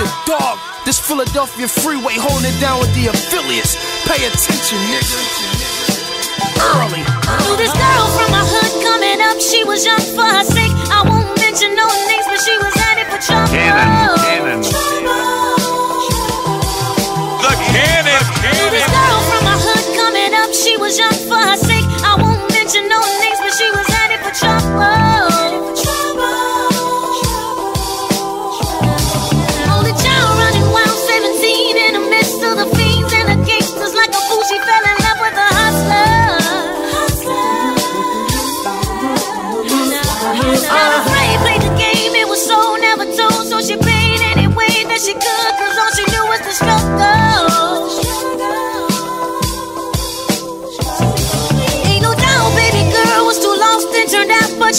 your dog. This Philadelphia freeway holding it down with the affiliates. Pay attention, nigga. Early. Knew this girl from my hood coming up. She was young for her sake. I won't mention no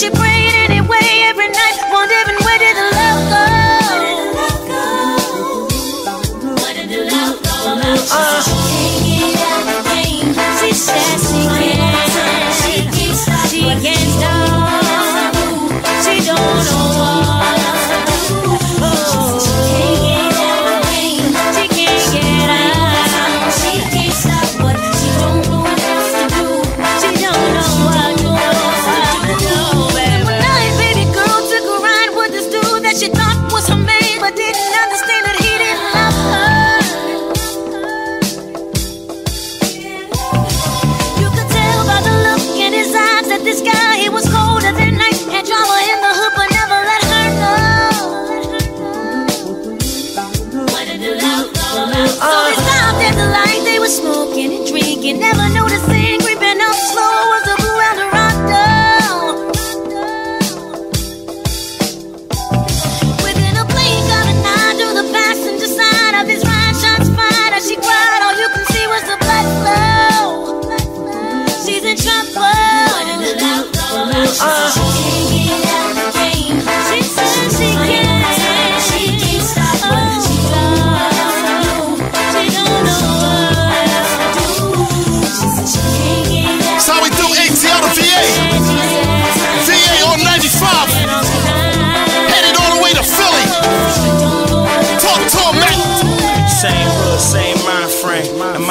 she prayed anyway. Every night, wondering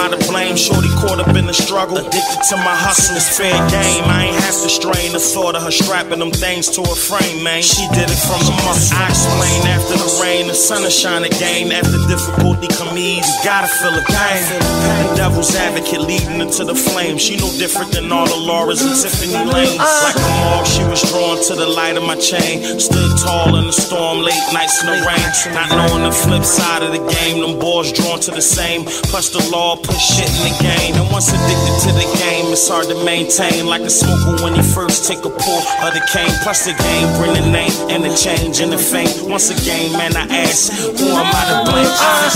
Am I to blame? Shorty caught up in the struggle. Addicted to my hustle, it's fair game. I ain't have to strain the thought of her strapping them things to her frame, man. She did it from the muscle. I explain after the rain, the sun will shine again. After difficulty come ease, you gotta feel the pain. The devil's advocate leading into the flame. She no different than all the Lauras and Tiffany Lanes. Like a drawn to the light of my chain. Stood tall in the storm, late nights in the rain. Not knowing the flip side of the game, them boys drawn to the same. Plus the law put shit in the game. And once addicted to the game, it's hard to maintain. Like a smoker when you first take a pull of the cane. Plus the game bring the name and the change and the fame. Once again, man, I ask, who am I to blame? I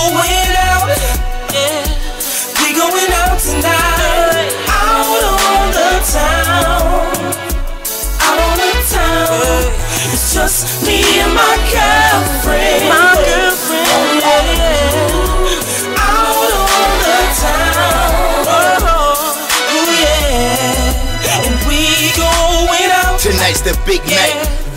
going out, yeah. We going out tonight. Out on the town, out on the town. It's just me and my girlfriend, my girlfriend, oh, yeah. Out on the town, oh, yeah. And we going out. Tonight's the big night.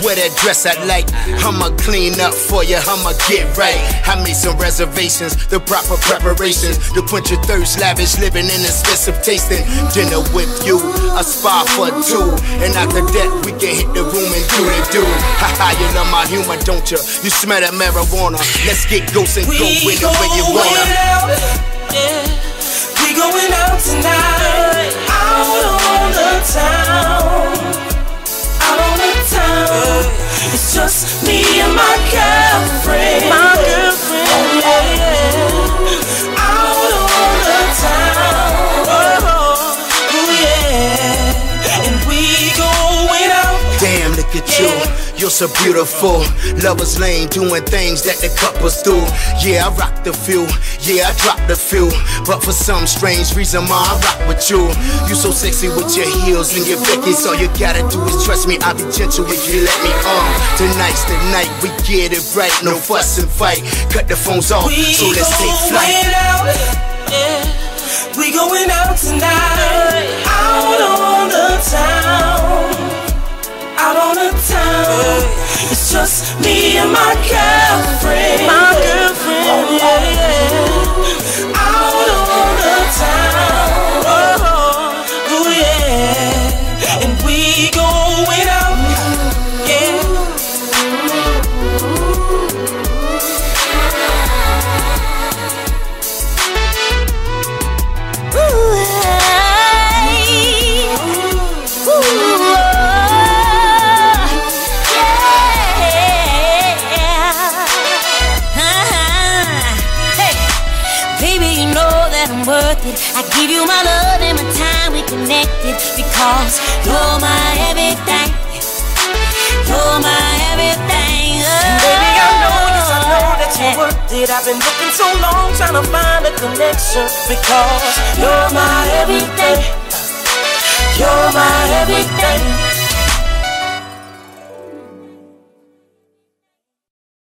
Wear that dress I like. I'ma clean up for you, I'ma get right. I made some reservations, the proper preparations to quench your thirst, lavish living and expensive tasting. Dinner with you, a spa for two. And after that, we can hit the room and do the do. Haha, you love my humor, don't you? You smell that marijuana. Let's get ghosts and go in the way you wanna. out, yeah. We going out tonight. You're so beautiful. Lovers lane doing things that the couples do. Yeah, I rock the few. Yeah, I drop the few. But for some strange reason, ma, I rock with you. You so sexy with your heels and your Becky's. All you gotta do is trust me. I'll be gentle if you let me on. Tonight's the night we get it right. No fuss and fight. Cut the phones off, so let's take flight. Out, yeah. We going out tonight, out on the town, out on the town. It's just me and my girlfriend, my girlfriend, yeah, yeah. Out on the town, oh oh, oh, oh yeah, and we going worth it. I give you my love and my time, we connected because you're my everything. You're my everything. Baby, I know, yes, I know that you're worth it. I've been looking so long trying to find a connection because you're my everything. You're my everything.